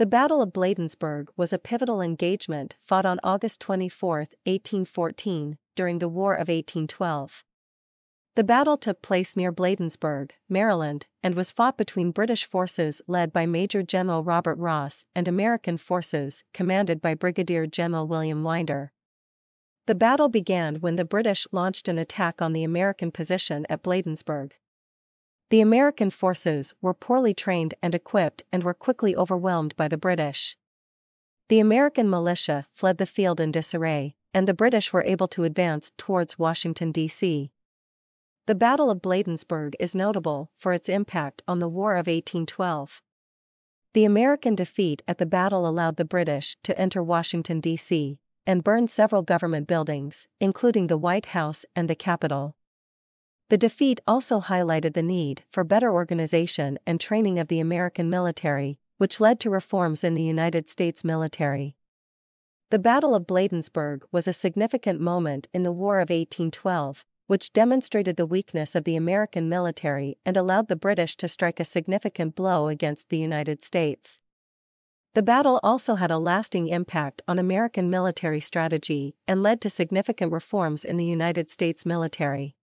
The Battle of Bladensburg was a pivotal engagement fought on August 24, 1814, during the War of 1812. The battle took place near Bladensburg, Maryland, and was fought between British forces led by Major General Robert Ross and American forces commanded by Brigadier General William Winder. The battle began when the British launched an attack on the American position at Bladensburg. The American forces were poorly trained and equipped and were quickly overwhelmed by the British. The American militia fled the field in disarray, and the British were able to advance towards Washington, D.C. The Battle of Bladensburg is notable for its impact on the War of 1812. The American defeat at the battle allowed the British to enter Washington, D.C., and burn several government buildings, including the White House and the Capitol. The defeat also highlighted the need for better organization and training of the American military, which led to reforms in the United States military. The Battle of Bladensburg was a significant moment in the War of 1812, which demonstrated the weakness of the American military and allowed the British to strike a significant blow against the United States. The battle also had a lasting impact on American military strategy and led to significant reforms in the United States military.